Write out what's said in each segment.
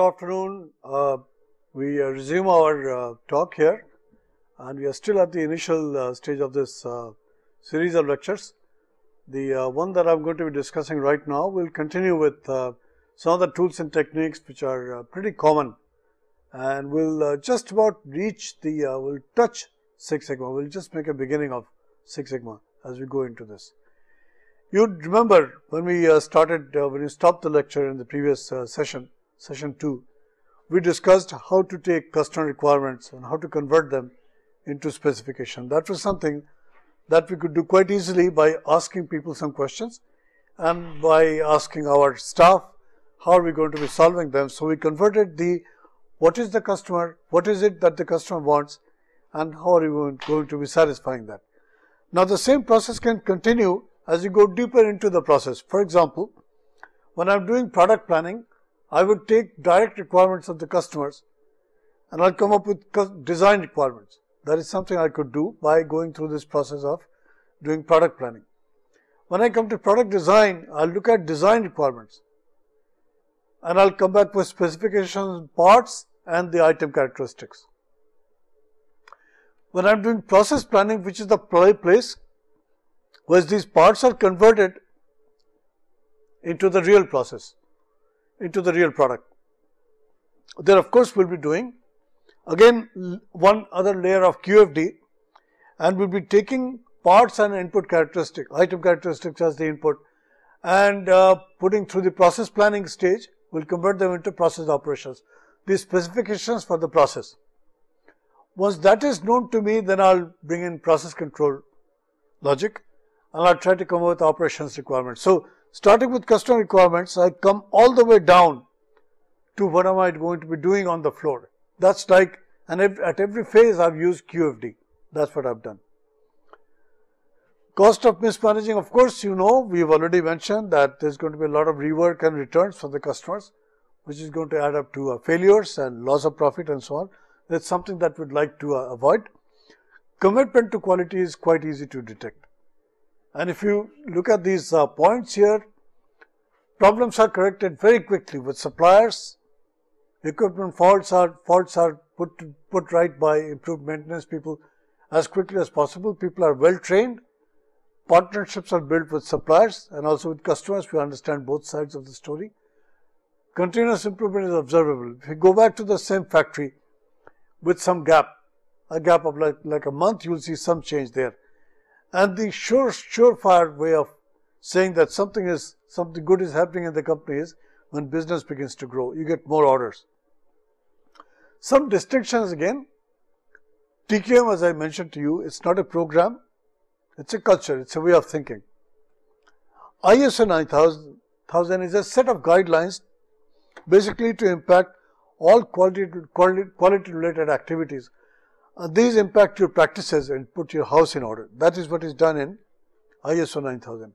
Afternoon. Uh, we uh, resume our uh, talk here and we are still at the initial uh, stage of this uh, series of lectures. The uh, one that I am going to be discussing right now will continue with some of the tools and techniques which are pretty common and we will just about reach the, we will touch Six Sigma, we will just make a beginning of Six Sigma as we go into this. You remember when we started, when we stopped the lecture in the previous session, session 2, we discussed how to take customer requirements and how to convert them into specification. That was something that we could do quite easily by asking people some questions and by asking our staff how are we going to be solving them. So, we converted the what is the customer, what is it that the customer wants and how are you going to be satisfying that. Now, the same process can continue as you go deeper into the process. For example, when I am doing product planning, I would take direct requirements of the customers and I'll come up with design requirements. That is something I could do by going through this process of doing product planning. When I come to product design, I'll look at design requirements and I'll come back with specifications, parts and the item characteristics. When I'm doing process planning, which is the place where these parts are converted into the real process, into the real product. There of course, we will be doing again one other layer of QFD and we will be taking parts and input characteristic, item characteristics as the input and uh, putting through the process planning stage, we will convert them into process operations, the specifications for the process. Once that is known to me, then I will bring in process control logic and I will try to come up with operations requirements. So, starting with customer requirements, I come all the way down to what am I going to be doing on the floor. That is like and at every phase I have used QFD, that is what I have done. Cost of mismanaging, of course, you know, we have already mentioned that there is going to be a lot of rework and returns for the customers, which is going to add up to uh, failures and loss of profit and so on. That is something that we would like to uh, avoid. Commitment to quality is quite easy to detect. And if you look at these uh, points here, problems are corrected very quickly with suppliers, equipment faults are faults are put put right by improved maintenance people as quickly as possible. People are well trained. Partnerships are built with suppliers and also with customers. We understand both sides of the story. Continuous improvement is observable. If you go back to the same factory with some gap, a gap of like, like a month, you will see some change there. And the sure, surefire way of saying that something is something good is happening in the company is when business begins to grow, you get more orders. Some distinctions again, TQM as I mentioned to you, it's not a program, it's a culture, it's a way of thinking. ISO 9000 is a set of guidelines basically to impact all quality, quality, quality related activities uh, these impact your practices and put your house in order. That is what is done in ISO 9000.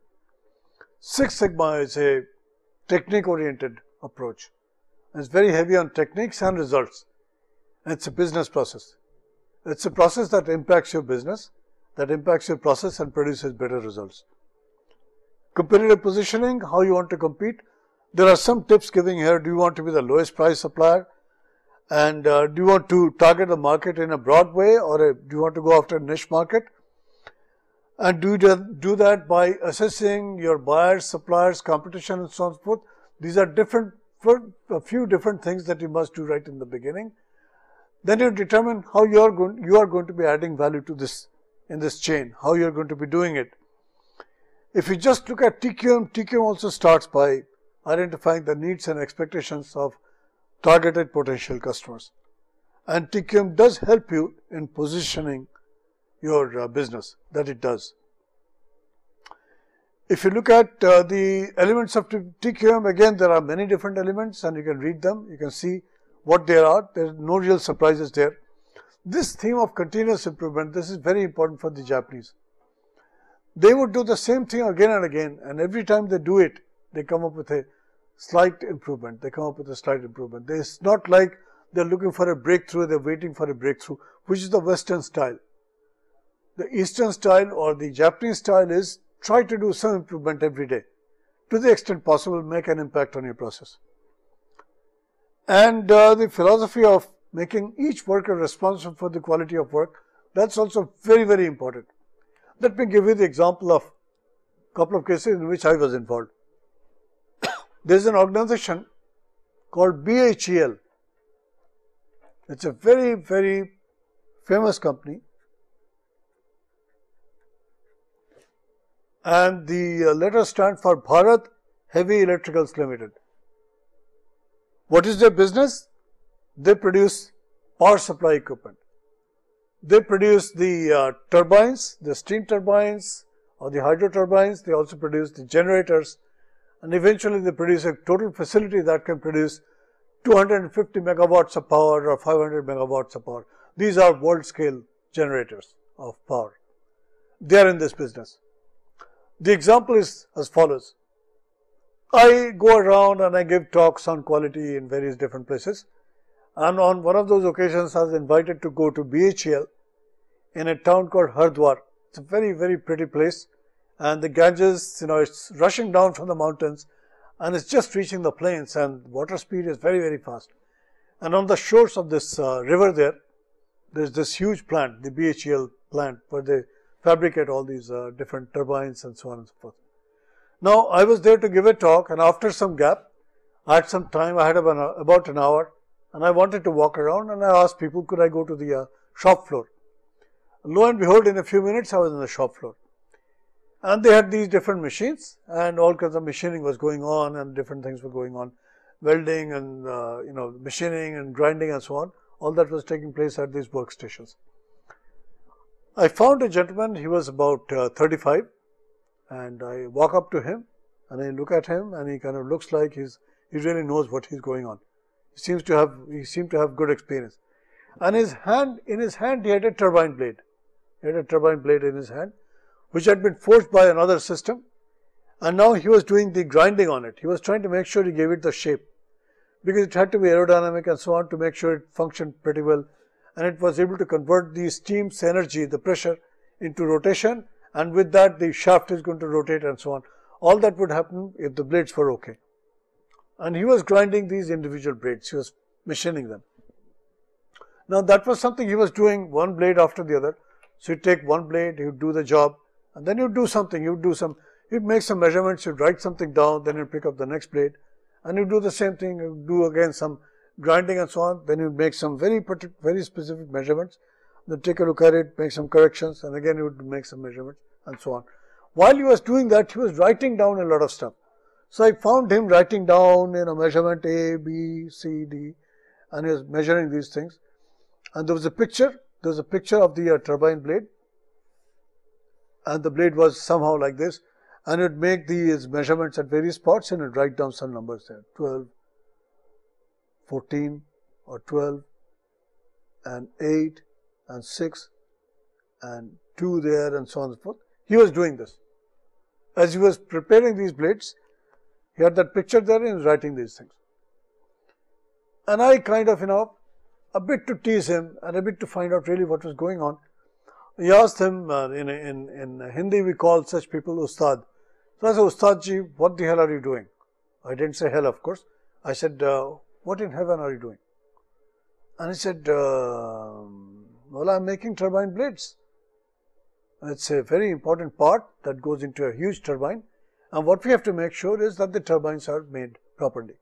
Six Sigma is a technique oriented approach. It's very heavy on techniques and results. It's a business process. It's a process that impacts your business, that impacts your process and produces better results. Competitive positioning, how you want to compete. There are some tips giving here. Do you want to be the lowest price supplier? And uh, do you want to target the market in a broad way or a, do you want to go after a niche market? And do you do that by assessing your buyers, suppliers, competition and so on and so forth. These are different, a few different things that you must do right in the beginning. Then you determine how you are going, you are going to be adding value to this in this chain, how you are going to be doing it. If you just look at TQM, TQM also starts by identifying the needs and expectations of targeted potential customers. And TQM does help you in positioning your uh, business that it does. If you look at uh, the elements of TQM, again there are many different elements and you can read them, you can see what they are, there are no real surprises there. This theme of continuous improvement, this is very important for the Japanese. They would do the same thing again and again and every time they do it, they come up with a slight improvement. They come up with a slight improvement. It's not like they're looking for a breakthrough, they're waiting for a breakthrough, which is the Western style. The Eastern style or the Japanese style is try to do some improvement every day. To the extent possible, make an impact on your process. And uh, the philosophy of making each worker responsible for the quality of work, that's also very, very important. Let me give you the example of a couple of cases in which I was involved. There is an organization called BHEL. It's a very, very famous company. And the uh, letters stand for Bharat Heavy Electricals Limited. What is their business? They produce power supply equipment. They produce the uh, turbines, the steam turbines or the hydro turbines. They also produce the generators and eventually they produce a total facility that can produce 250 megawatts of power or 500 megawatts of power. These are world scale generators of power. They are in this business. The example is as follows. I go around and I give talks on quality in various different places. And on one of those occasions, I was invited to go to BHEL in a town called Hardwar. It's a very, very pretty place. And the Ganges, you know, it's rushing down from the mountains and it's just reaching the plains and water speed is very, very fast. And on the shores of this uh, river there, there's this huge plant, the BHEL plant, where they fabricate all these uh, different turbines and so on and so forth. Now, I was there to give a talk and after some gap, I had some time, I had about, about an hour and I wanted to walk around and I asked people, could I go to the uh, shop floor? Lo and behold, in a few minutes, I was in the shop floor. And they had these different machines and all kinds of machining was going on and different things were going on. Welding and, uh, you know, machining and grinding and so on. All that was taking place at these workstations. I found a gentleman, he was about uh, 35 and I walk up to him and I look at him and he kind of looks like he's, he really knows what he's going on. He seems to have, he seemed to have good experience. And his hand, in his hand, he had a turbine blade. He had a turbine blade in his hand, which had been forged by another system. And now he was doing the grinding on it. He was trying to make sure he gave it the shape because it had to be aerodynamic and so on to make sure it functioned pretty well. And it was able to convert the steam's energy, the pressure, into rotation. And with that, the shaft is going to rotate and so on. All that would happen if the blades were okay and he was grinding these individual blades, he was machining them. Now that was something he was doing one blade after the other. So you take one blade, you do the job, and then you do something, you do some, you make some measurements, you write something down, then you pick up the next blade, and you do the same thing, you do again some grinding and so on, then you make some very very specific measurements, then take a look at it, make some corrections, and again you would make some measurements, and so on. While he was doing that, he was writing down a lot of stuff. So I found him writing down, you know, measurement A, B, C, D, and he was measuring these things. And there was a picture, there was a picture of the uh, turbine blade, and the blade was somehow like this, and it would make these measurements at various spots and it would write down some numbers there 12, 14, or 12, and 8, and 6, and 2 there, and so on and so forth. He was doing this. As he was preparing these blades, he had that picture there and he was writing these things. And I kind of, you know, a bit to tease him and a bit to find out really what was going on. He asked him, uh, in, in, in Hindi we call such people Ustad. So I said, Ustad ji, what the hell are you doing? I didn't say hell, of course. I said, uh, what in heaven are you doing? And he said, uh, well, I'm making turbine blades. It's a very important part that goes into a huge turbine and what we have to make sure is that the turbines are made properly.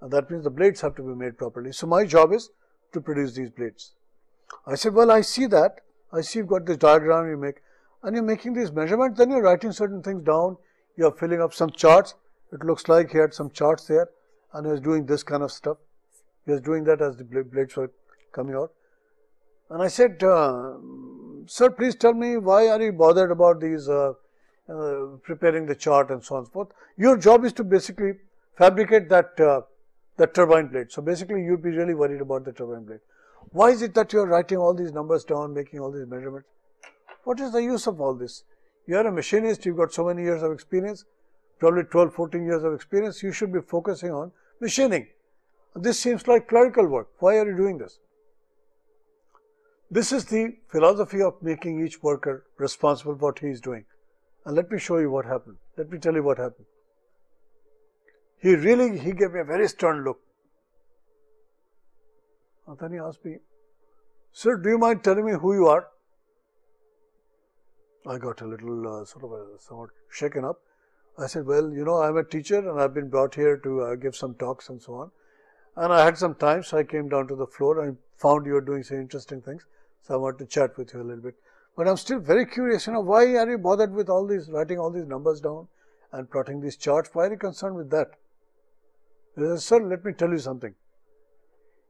And that means the blades have to be made properly. So my job is to produce these blades. I said, well, I see that. I see you've got this diagram you make and you're making these measurements, then you're writing certain things down. You're filling up some charts. It looks like he had some charts there and he was doing this kind of stuff. He was doing that as the blades were coming out. And I said, uh, sir, please tell me why are you bothered about these uh, uh, preparing the chart and so on and so forth. Your job is to basically fabricate that, uh, that turbine blade. So basically you'd be really worried about the turbine blade. Why is it that you're writing all these numbers down, making all these measurements? What is the use of all this? You're a machinist, you've got so many years of experience, probably 12, 14 years of experience, you should be focusing on machining. This seems like clerical work. Why are you doing this? This is the philosophy of making each worker responsible for what he is doing. And let me show you what happened. Let me tell you what happened. He really, he gave me a very stern look. And then he asked me, Sir, do you mind telling me who you are? I got a little uh, sort of a, somewhat shaken up. I said, Well, you know, I'm a teacher and I've been brought here to uh, give some talks and so on. And I had some time, so I came down to the floor and found you were doing some interesting things. So I wanted to chat with you a little bit. But I'm still very curious, you know, why are you bothered with all these, writing all these numbers down and plotting these charts? Why are you concerned with that? Said, Sir, let me tell you something.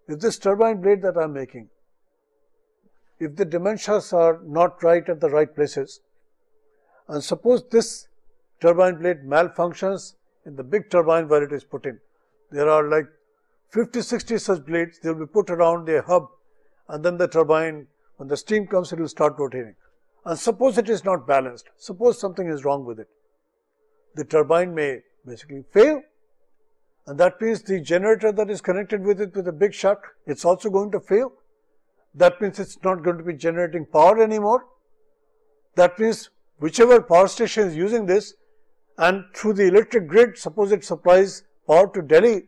If this turbine blade that I'm making, if the dimensions are not right at the right places, and suppose this turbine blade malfunctions in the big turbine where it is put in, there are like 50, 60 such blades, they will be put around the hub and then the turbine, when the steam comes, it will start rotating. And suppose it is not balanced, suppose something is wrong with it. The turbine may basically fail and that means the generator that is connected with it with a big shaft, it's also going to fail. That means it's not going to be generating power anymore. That means whichever power station is using this and through the electric grid, suppose it supplies power to Delhi,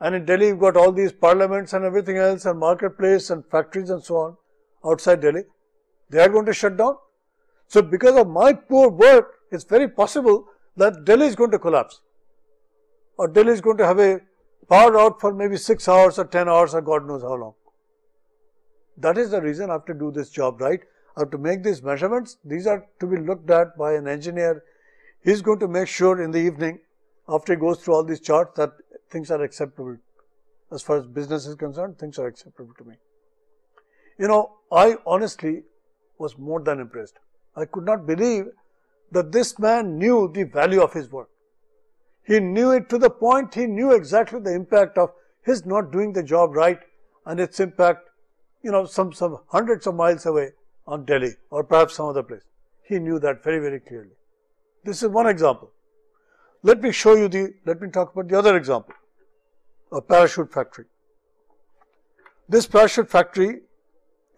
and in Delhi, you've got all these parliaments and everything else, and marketplace and factories and so on outside Delhi. They are going to shut down. So, because of my poor work, it's very possible that Delhi is going to collapse, or Delhi is going to have a power out for maybe 6 hours or 10 hours or God knows how long. That is the reason I have to do this job right. I have to make these measurements. These are to be looked at by an engineer. He is going to make sure in the evening, after he goes through all these charts, that things are acceptable. As far as business is concerned, things are acceptable to me. You know, I honestly was more than impressed. I could not believe that this man knew the value of his work. He knew it to the point he knew exactly the impact of his not doing the job right and its impact, you know, some, some hundreds of miles away on Delhi or perhaps some other place. He knew that very, very clearly. This is one example. Let me show you the, let me talk about the other example a parachute factory. This parachute factory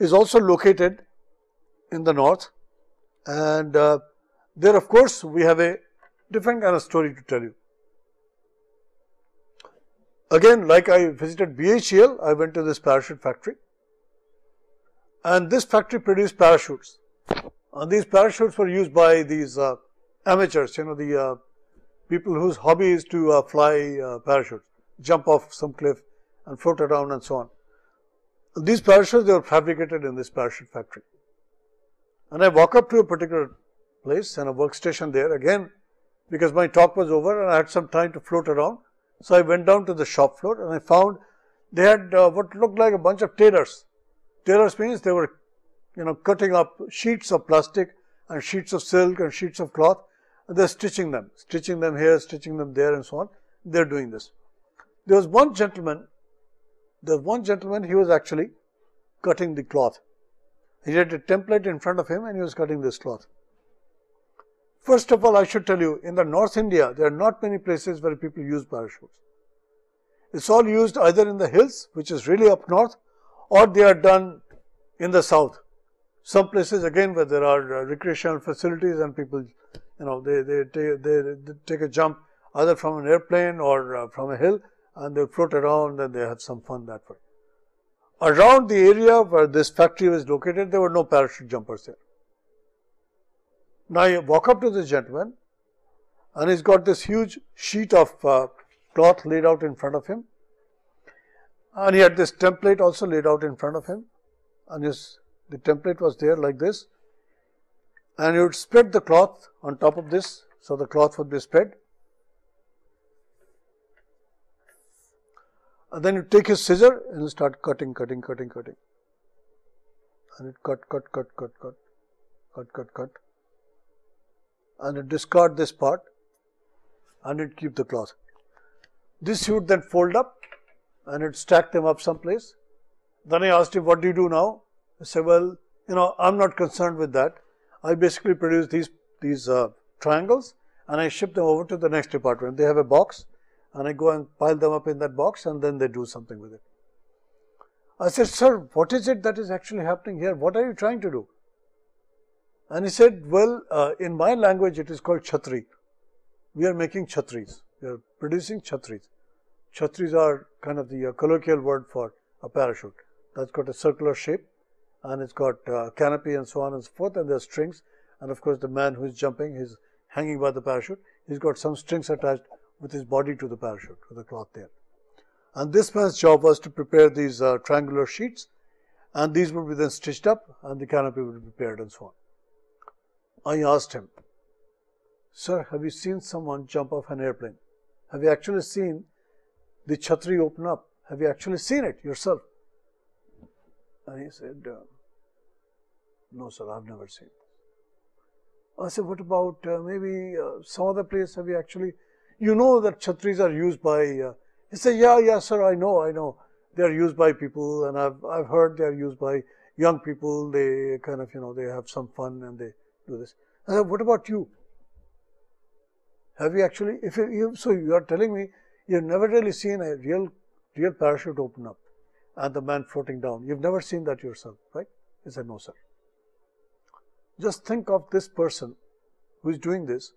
is also located in the north and uh, there of course we have a different kind of story to tell you. Again like I visited BHEL, I went to this parachute factory and this factory produced parachutes and these parachutes were used by these uh, amateurs, you know the uh, people whose hobby is to uh, fly uh, parachutes jump off some cliff and float around and so on. These parachutes, they were fabricated in this parachute factory. And I walk up to a particular place and a workstation there again because my talk was over and I had some time to float around. So I went down to the shop floor and I found they had uh, what looked like a bunch of tailors. Tailors means they were, you know, cutting up sheets of plastic and sheets of silk and sheets of cloth and they're stitching them, stitching them here, stitching them there and so on. They're doing this. There was one gentleman, there was one gentleman, he was actually cutting the cloth. He had a template in front of him and he was cutting this cloth. First of all, I should tell you, in the North India, there are not many places where people use parachutes. It's all used either in the hills, which is really up north, or they are done in the south. Some places again where there are uh, recreational facilities and people, you know, they, they, they, they, take a jump either from an airplane or uh, from a hill and they float around and they have some fun that way. Around the area where this factory was located, there were no parachute jumpers there. Now I walk up to this gentleman and he's got this huge sheet of uh, cloth laid out in front of him and he had this template also laid out in front of him and his the template was there like this and he would spread the cloth on top of this so the cloth would be spread And then you take his scissor and you start cutting, cutting, cutting, cutting. And it cut, cut, cut, cut, cut, cut, cut, cut. And you discard this part and it keep the cloth. This you would then fold up and it stack them up someplace. Then I asked him, what do you do now? He said, well, you know, I'm not concerned with that. I basically produce these, these uh, triangles and I ship them over to the next department. They have a box and I go and pile them up in that box and then they do something with it. I said, sir, what is it that is actually happening here? What are you trying to do? And he said, well, uh, in my language, it is called chhatri. We are making chhatris. We are producing chhatris. Chhatris are kind of the uh, colloquial word for a parachute. that's got a circular shape and it's got uh, canopy and so on and so forth and there's strings and of course the man who is jumping is hanging by the parachute he's got some strings attached with his body to the parachute with the cloth there and this man's job was to prepare these uh, triangular sheets and these would be then stitched up and the canopy would be prepared and so on i asked him sir have you seen someone jump off an airplane have you actually seen the chhatri open up have you actually seen it yourself and he said uh, no, sir, I've never seen. I said, what about uh, maybe uh, some other place have you actually, you know that chhatris are used by, uh, he said, yeah, yeah, sir, I know, I know. They are used by people and I've, I've heard they are used by young people. They kind of, you know, they have some fun and they do this. I said, what about you? Have you actually, if you, you so you are telling me you've never really seen a real, real parachute open up and the man floating down. You've never seen that yourself, right? He said, no, sir. Just think of this person who is doing this,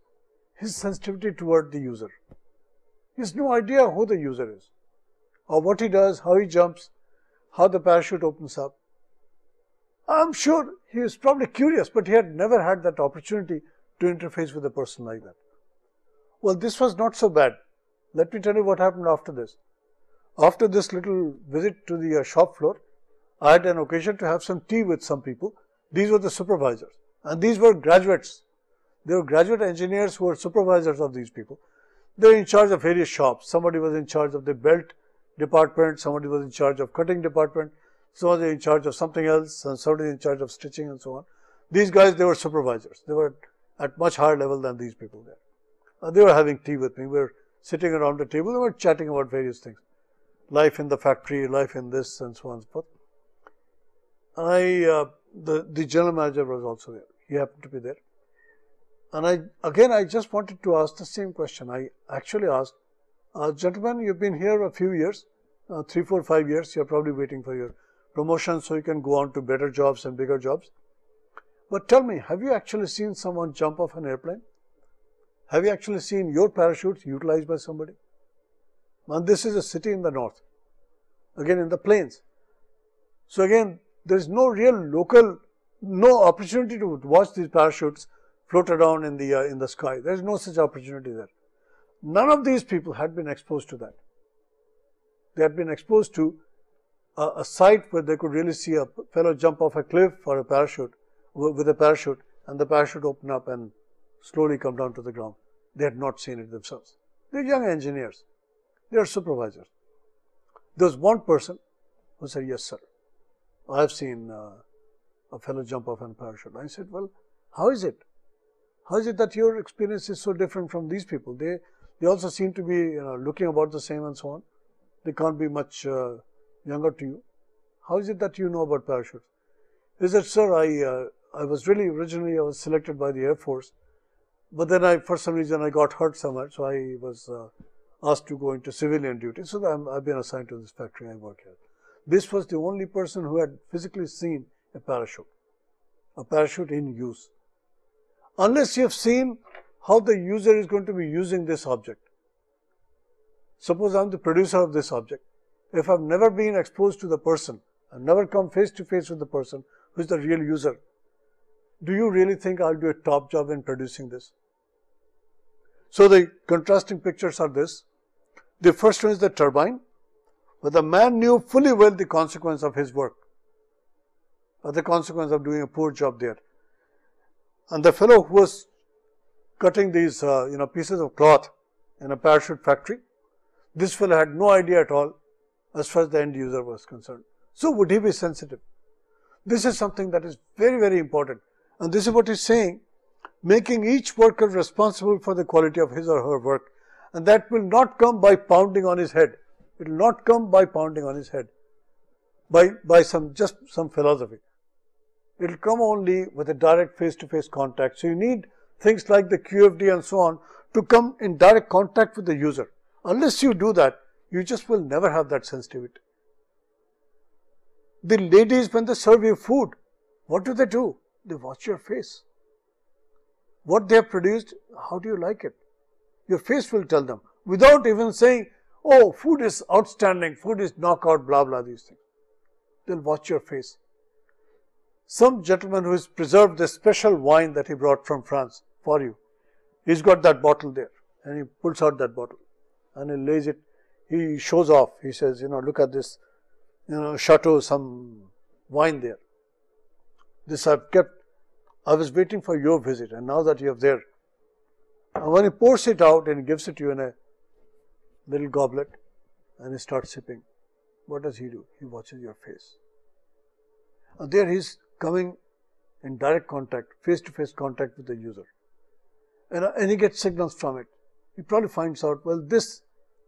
his sensitivity toward the user. He has no idea who the user is, or what he does, how he jumps, how the parachute opens up. I'm sure he was probably curious, but he had never had that opportunity to interface with a person like that. Well, this was not so bad. Let me tell you what happened after this. After this little visit to the uh, shop floor, I had an occasion to have some tea with some people. These were the supervisors. And these were graduates. They were graduate engineers who were supervisors of these people. They were in charge of various shops. Somebody was in charge of the belt department, somebody was in charge of cutting department, somebody in charge of something else, and somebody in charge of stitching and so on. These guys, they were supervisors. They were at much higher level than these people there. Uh, they were having tea with me. We were sitting around the table. They were chatting about various things. Life in the factory, life in this, and so on and so forth. I, uh, the, the general manager was also there. He happened to be there. And I, again, I just wanted to ask the same question. I actually asked, uh, gentlemen, you've been here a few years, uh, three, four, five years. You're probably waiting for your promotion so you can go on to better jobs and bigger jobs. But tell me, have you actually seen someone jump off an airplane? Have you actually seen your parachutes utilized by somebody? And this is a city in the north, again in the plains. So again, there is no real local, no opportunity to watch these parachutes float around in the, uh, in the sky. There is no such opportunity there. None of these people had been exposed to that. They had been exposed to a, a site where they could really see a fellow jump off a cliff or a parachute with a parachute and the parachute open up and slowly come down to the ground. They had not seen it themselves. They're young engineers. They are supervisors. There was one person who said, yes, sir. I've seen uh, a fellow jump off a parachute. I said, well, how is it? How is it that your experience is so different from these people? They, they also seem to be you know, looking about the same and so on. They can't be much uh, younger to you. How is it that you know about parachutes? Is it, sir, I, uh, I was really originally, I was selected by the Air Force, but then I, for some reason, I got hurt somewhere, so I was uh, asked to go into civilian duty. So i have been assigned to this factory I work here. This was the only person who had physically seen a parachute, a parachute in use. Unless you have seen how the user is going to be using this object. Suppose I am the producer of this object. If I have never been exposed to the person, I've never come face to face with the person who is the real user, do you really think I'll do a top job in producing this? So the contrasting pictures are this. The first one is the turbine, where the man knew fully well the consequence of his work, or the consequence of doing a poor job there. And the fellow who was cutting these, uh, you know, pieces of cloth in a parachute factory, this fellow had no idea at all as far as the end user was concerned. So would he be sensitive? This is something that is very, very important. And this is what he's saying, making each worker responsible for the quality of his or her work. And that will not come by pounding on his head. It will not come by pounding on his head, by, by some just some philosophy. It will come only with a direct face-to-face -face contact. So you need things like the QFD and so on to come in direct contact with the user. Unless you do that, you just will never have that sensitivity. The ladies, when they serve you food, what do they do? They watch your face. What they have produced, how do you like it? Your face will tell them without even saying, oh, food is outstanding, food is knockout, blah, blah, these things. they'll watch your face. Some gentleman who has preserved the special wine that he brought from France for you, he's got that bottle there and he pulls out that bottle and he lays it, he shows off, he says, you know, look at this, you know, chateau, some wine there. This I've kept, I was waiting for your visit and now that you're there, and when he pours it out and gives it to you in a little goblet and he starts sipping, what does he do? He watches your face. And there he's coming in direct contact, face to face contact with the user. And, and he gets signals from it. He probably finds out, well, this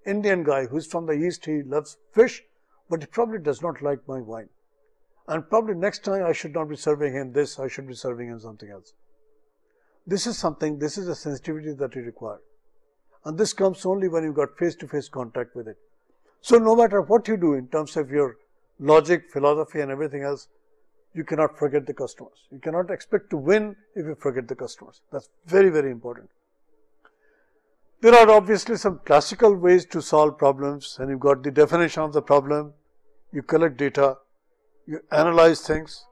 Indian guy who's from the East, he loves fish, but he probably does not like my wine. And probably next time I should not be serving him this, I should be serving him something else. This is something, this is a sensitivity that you require. And this comes only when you've got face to face contact with it. So no matter what you do in terms of your logic, philosophy and everything else, you cannot forget the customers. You cannot expect to win if you forget the customers. That's very, very important. There are obviously some classical ways to solve problems and you've got the definition of the problem, you collect data, you analyze things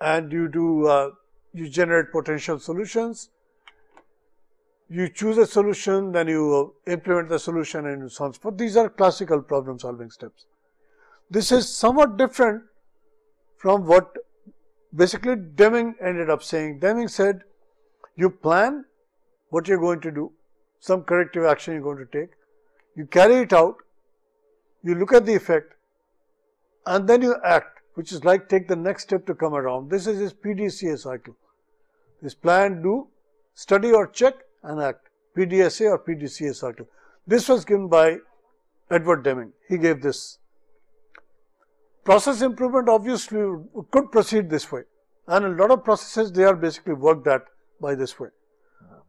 and you do, uh, you generate potential solutions. You choose a solution, then you implement the solution and so on. But these are classical problem solving steps. This is somewhat different from what basically Deming ended up saying. Deming said, you plan what you're going to do, some corrective action you're going to take, you carry it out, you look at the effect, and then you act, which is like take the next step to come around. This is his PDCA cycle. This plan, do, study or check and act, PDSA or PDCA cycle. This was given by Edward Deming. He gave this Process improvement obviously could proceed this way and a lot of processes they are basically worked at by this way.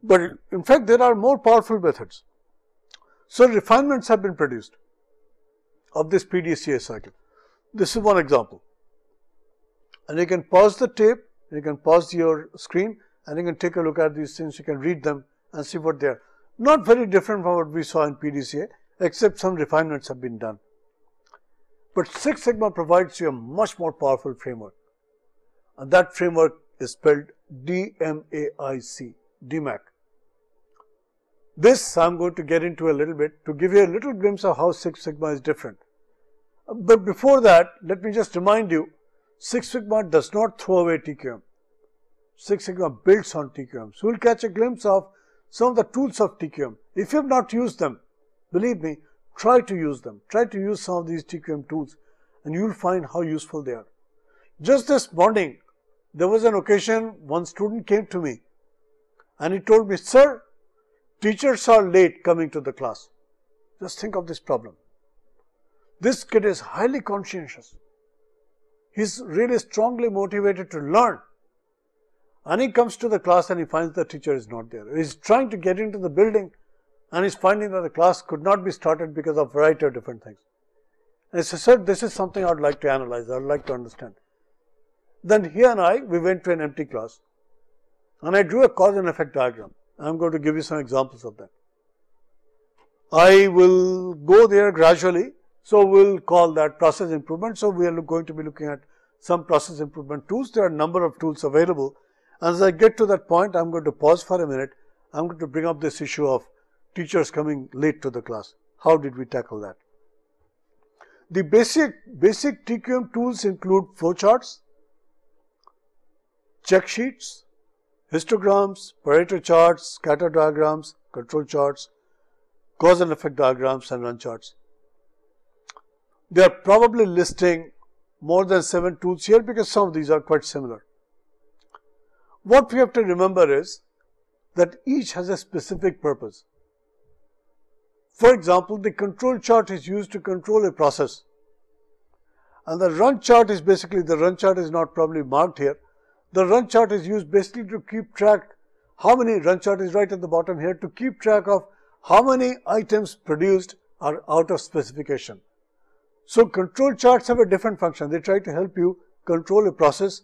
But in fact there are more powerful methods. So refinements have been produced of this PDCA cycle. This is one example. And you can pause the tape, you can pause your screen and you can take a look at these things, you can read them and see what they are. Not very different from what we saw in PDCA except some refinements have been done. But Six Sigma provides you a much more powerful framework. And that framework is spelled DMAIC, DMAIC. This I'm going to get into a little bit to give you a little glimpse of how Six Sigma is different. Uh, but before that, let me just remind you, Six Sigma does not throw away TQM. Six Sigma builds on TQM. So we'll catch a glimpse of some of the tools of TQM. If you have not used them, believe me, Try to use them. Try to use some of these TQM tools and you'll find how useful they are. Just this morning, there was an occasion one student came to me and he told me, sir, teachers are late coming to the class. Just think of this problem. This kid is highly conscientious. He's really strongly motivated to learn. And he comes to the class and he finds the teacher is not there. He's trying to get into the building and he's finding that the class could not be started because of a variety of different things. And he said, sir, this is something I would like to analyze, I would like to understand. Then he and I, we went to an empty class and I drew a cause and effect diagram. I'm going to give you some examples of that. I will go there gradually. So, we'll call that process improvement. So, we are going to be looking at some process improvement tools. There are a number of tools available. And As I get to that point, I'm going to pause for a minute. I'm going to bring up this issue of teachers coming late to the class. How did we tackle that? The basic, basic TQM tools include flowcharts, check sheets, histograms, Pareto charts, scatter diagrams, control charts, cause and effect diagrams and run charts. They are probably listing more than 7 tools here because some of these are quite similar. What we have to remember is that each has a specific purpose. For example, the control chart is used to control a process. And the run chart is basically, the run chart is not probably marked here. The run chart is used basically to keep track how many, run chart is right at the bottom here, to keep track of how many items produced are out of specification. So control charts have a different function. They try to help you control a process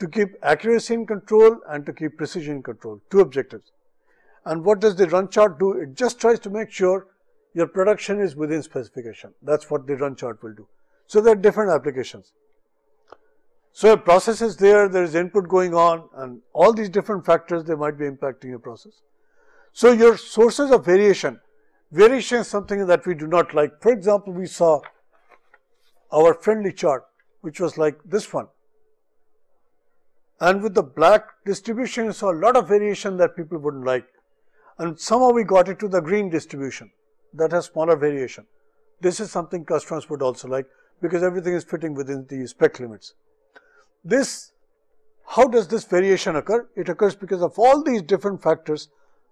to keep accuracy in control and to keep precision in control. Two objectives. And what does the run chart do? It just tries to make sure your production is within specification. That's what the run chart will do. So there are different applications. So a process is there, there is input going on and all these different factors they might be impacting your process. So your sources of variation, variation is something that we do not like. For example, we saw our friendly chart which was like this one. And with the black distribution, you saw a lot of variation that people wouldn't like. And somehow we got it to the green distribution that has smaller variation. This is something customers would also like because everything is fitting within the spec limits. This, how does this variation occur? It occurs because of all these different factors,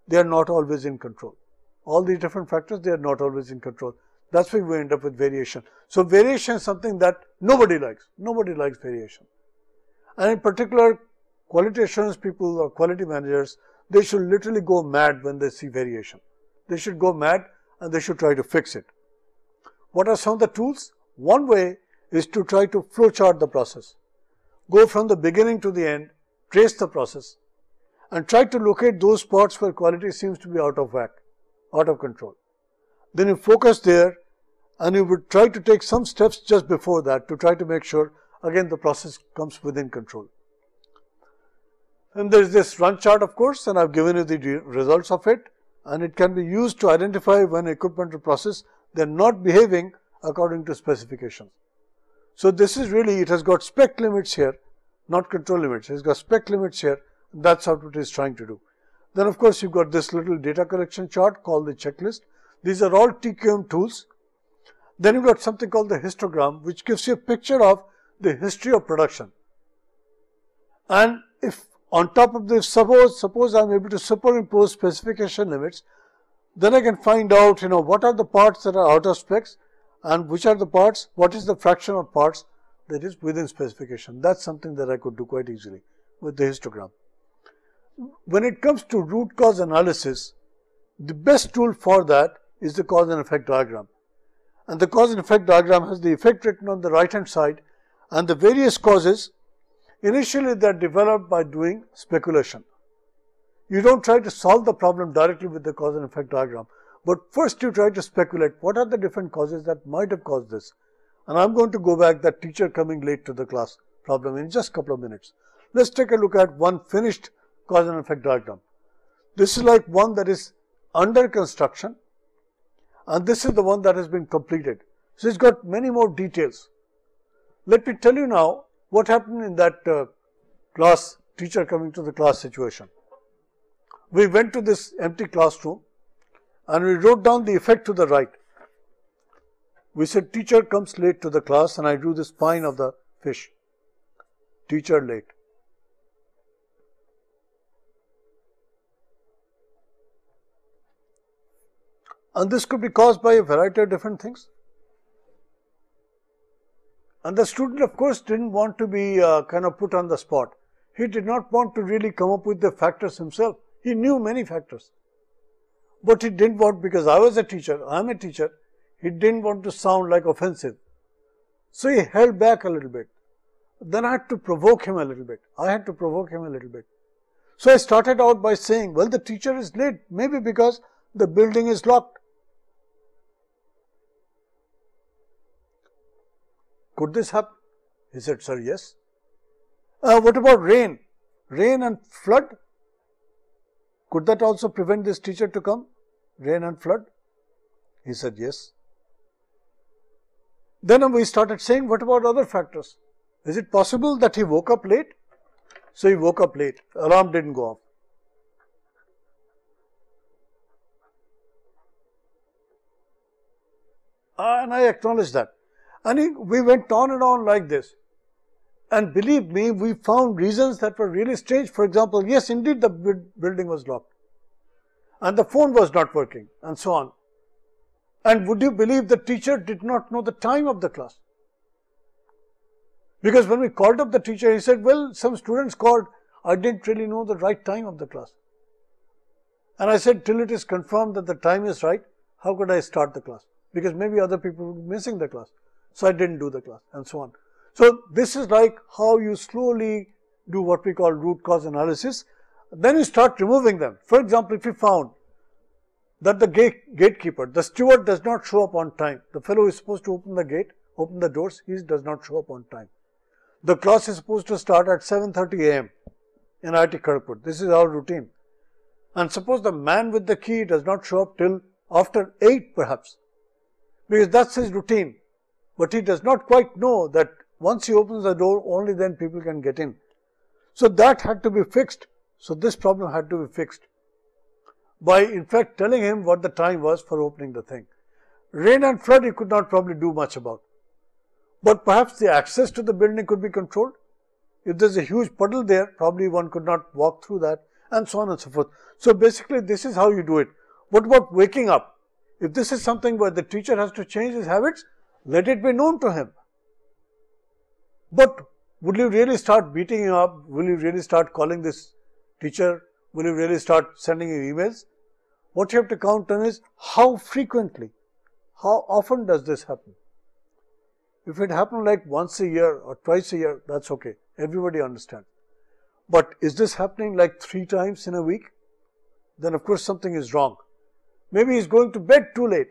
they are not always in control. All these different factors, they are not always in control. That's why we end up with variation. So variation is something that nobody likes. Nobody likes variation. And in particular, quality assurance people or quality managers, they should literally go mad when they see variation. They should go mad and they should try to fix it. What are some of the tools? One way is to try to flowchart the process. Go from the beginning to the end, trace the process and try to locate those spots where quality seems to be out of whack, out of control. Then you focus there and you would try to take some steps just before that to try to make sure again the process comes within control. And there is this run chart of course and I have given you the results of it and it can be used to identify when equipment or process they are not behaving according to specifications. So this is really it has got spec limits here not control limits it has got spec limits here that is what it is trying to do. Then of course you have got this little data collection chart called the checklist. These are all TQM tools. Then you have got something called the histogram which gives you a picture of the history of production. And if on top of this, suppose, suppose I am able to superimpose specification limits, then I can find out, you know, what are the parts that are out of specs and which are the parts, what is the fraction of parts that is within specification. That's something that I could do quite easily with the histogram. When it comes to root cause analysis, the best tool for that is the cause and effect diagram. And the cause and effect diagram has the effect written on the right hand side and the various causes initially they are developed by doing speculation. You don't try to solve the problem directly with the cause and effect diagram, but first you try to speculate what are the different causes that might have caused this. And I'm going to go back that teacher coming late to the class problem in just a couple of minutes. Let's take a look at one finished cause and effect diagram. This is like one that is under construction and this is the one that has been completed. So it's got many more details. Let me tell you now what happened in that uh, class, teacher coming to the class situation. We went to this empty classroom and we wrote down the effect to the right. We said teacher comes late to the class and I drew the spine of the fish. Teacher late. And this could be caused by a variety of different things. And the student of course didn't want to be uh, kind of put on the spot. He did not want to really come up with the factors himself. He knew many factors. But he didn't want, because I was a teacher, I am a teacher, he didn't want to sound like offensive. So he held back a little bit. Then I had to provoke him a little bit. I had to provoke him a little bit. So I started out by saying, well, the teacher is late, maybe because the building is locked. Could this happen? He said, Sir, yes. Uh, what about rain? Rain and flood? Could that also prevent this teacher to come? Rain and flood? He said, Yes. Then we started saying, What about other factors? Is it possible that he woke up late? So he woke up late, alarm didn't go off. Ah, and I acknowledge that. And we went on and on like this. And believe me, we found reasons that were really strange. For example, yes, indeed the building was locked. And the phone was not working and so on. And would you believe the teacher did not know the time of the class? Because when we called up the teacher, he said, well, some students called, I didn't really know the right time of the class. And I said, till it is confirmed that the time is right, how could I start the class? Because maybe other people be missing the class so I didn't do the class and so on. So this is like how you slowly do what we call root cause analysis. Then you start removing them. For example, if you found that the gate, gatekeeper, the steward does not show up on time, the fellow is supposed to open the gate open the doors, he does not show up on time. The class is supposed to start at 7.30 am in IIT Kharagpur. This is our routine. And suppose the man with the key does not show up till after 8 perhaps, because that's his routine. But he does not quite know that once he opens the door, only then people can get in. So that had to be fixed. So this problem had to be fixed by in fact telling him what the time was for opening the thing. Rain and flood he could not probably do much about. But perhaps the access to the building could be controlled. If there's a huge puddle there, probably one could not walk through that and so on and so forth. So basically this is how you do it. What about waking up? If this is something where the teacher has to change his habits, let it be known to him. But would you really start beating him up? Will you really start calling this teacher? Will you really start sending him emails? What you have to count on is how frequently, how often does this happen? If it happens like once a year or twice a year, that's okay. Everybody understands. But is this happening like three times in a week? Then of course something is wrong. Maybe he's going to bed too late.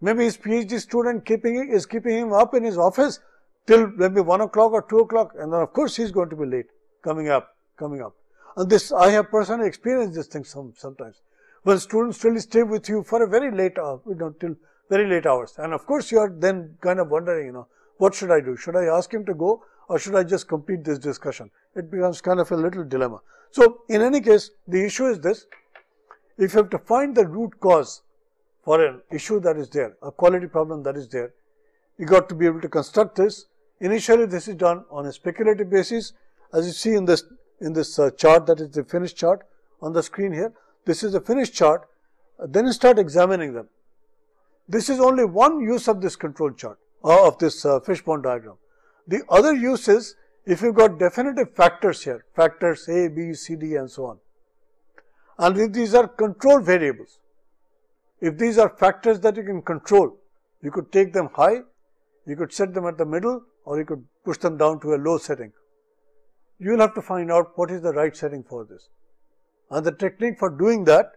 Maybe his PhD student keeping is keeping him up in his office till maybe 1 o'clock or 2 o'clock and then of course he's going to be late coming up, coming up. And this, I have personally experienced this thing some, sometimes. When students really stay with you for a very late hour, you know, till very late hours. And of course you are then kind of wondering, you know, what should I do? Should I ask him to go or should I just complete this discussion? It becomes kind of a little dilemma. So in any case, the issue is this. If you have to find the root cause for an issue that is there, a quality problem that is there, you got to be able to construct this. Initially, this is done on a speculative basis. As you see in this in this uh, chart, that is the finished chart on the screen here. This is the finished chart. Uh, then you start examining them. This is only one use of this control chart uh, of this uh, fishbone diagram. The other use is if you've got definitive factors here, factors A, B, C, D and so on. And if these are control variables, if these are factors that you can control, you could take them high, you could set them at the middle or you could push them down to a low setting. You will have to find out what is the right setting for this. And the technique for doing that,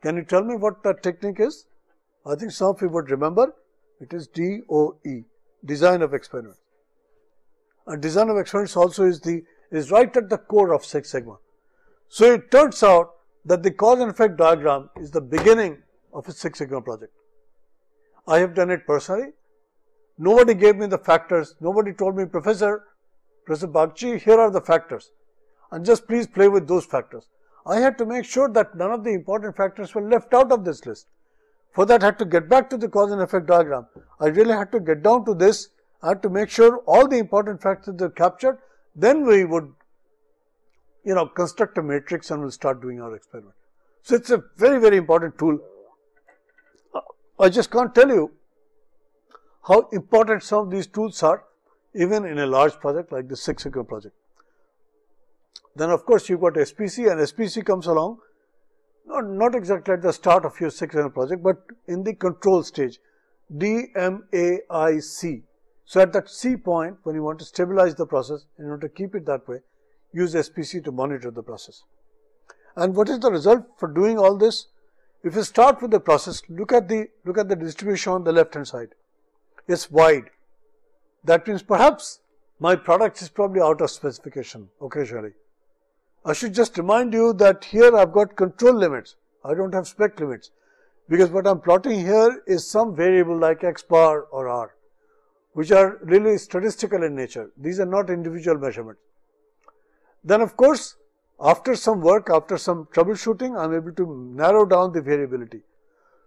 can you tell me what that technique is? I think some of you would remember. It is DOE, design of experiments. And design of experiments also is the is right at the core of Six Sigma. So it turns out that the cause and effect diagram is the beginning of a Six Sigma project. I have done it personally. Nobody gave me the factors. Nobody told me, Professor, Professor Bagchi, here are the factors. And just please play with those factors. I had to make sure that none of the important factors were left out of this list. For that, I had to get back to the cause and effect diagram. I really had to get down to this. I had to make sure all the important factors are captured. Then we would, you know, construct a matrix and we'll start doing our experiment. So it's a very, very important tool. I just can't tell you how important some of these tools are even in a large project like the Six Sigma project. Then of course you've got SPC and SPC comes along not, not exactly at the start of your Six Sigma project, but in the control stage, DMAIC. So at that C point, when you want to stabilize the process, in order to keep it that way, use SPC to monitor the process. And what is the result for doing all this? If you start with the process, look at the look at the distribution on the left hand side. It's wide. That means perhaps my product is probably out of specification occasionally. I should just remind you that here I've got control limits. I don't have spec limits because what I'm plotting here is some variable like x bar or r which are really statistical in nature. These are not individual measurements. Then of course, after some work, after some troubleshooting, I'm able to narrow down the variability.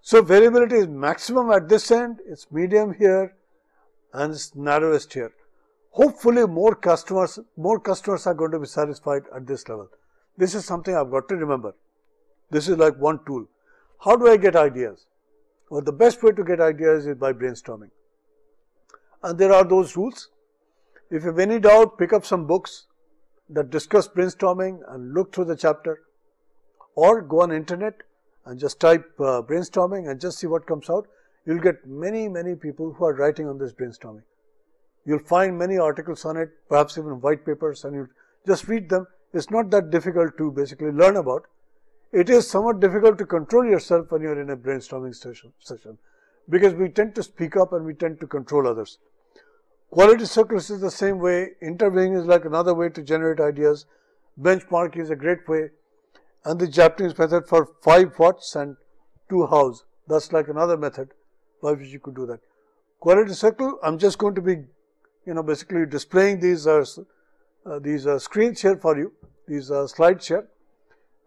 So variability is maximum at this end, it's medium here and it's narrowest here. Hopefully more customers, more customers are going to be satisfied at this level. This is something I've got to remember. This is like one tool. How do I get ideas? Well, the best way to get ideas is by brainstorming. And there are those rules. If you have any doubt, pick up some books that discuss brainstorming and look through the chapter or go on internet and just type uh, brainstorming and just see what comes out. You'll get many, many people who are writing on this brainstorming. You'll find many articles on it, perhaps even white papers, and you just read them. It's not that difficult to basically learn about. It is somewhat difficult to control yourself when you're in a brainstorming session, session because we tend to speak up and we tend to control others. Quality circles is the same way, interviewing is like another way to generate ideas, benchmark is a great way and the Japanese method for 5 whats and 2 hows, that's like another method by which you could do that. Quality circle, I'm just going to be, you know, basically displaying these uh, uh, these uh, screens here for you, these uh, slides here.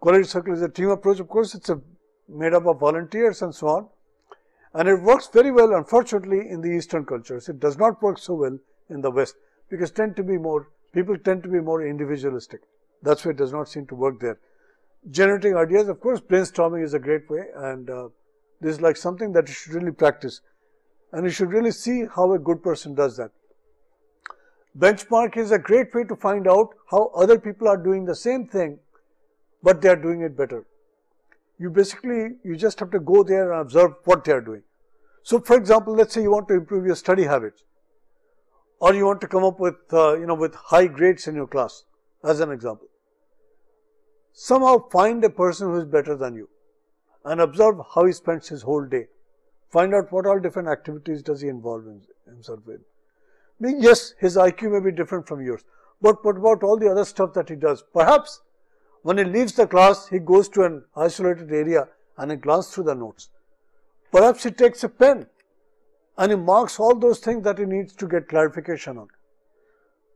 Quality circle is a team approach, of course, it's a made up of volunteers and so on and it works very well unfortunately in the eastern cultures. It does not work so well in the west because tend to be more people tend to be more individualistic. That's why it does not seem to work there. Generating ideas of course brainstorming is a great way and uh, this is like something that you should really practice and you should really see how a good person does that. Benchmark is a great way to find out how other people are doing the same thing but they are doing it better you basically, you just have to go there and observe what they are doing. So, for example, let's say you want to improve your study habits or you want to come up with, uh, you know, with high grades in your class as an example. Somehow find a person who is better than you and observe how he spends his whole day. Find out what all different activities does he involve in, himself in. I mean, yes, his IQ may be different from yours, but what about all the other stuff that he does? Perhaps when he leaves the class, he goes to an isolated area and he glances through the notes. Perhaps he takes a pen and he marks all those things that he needs to get clarification on.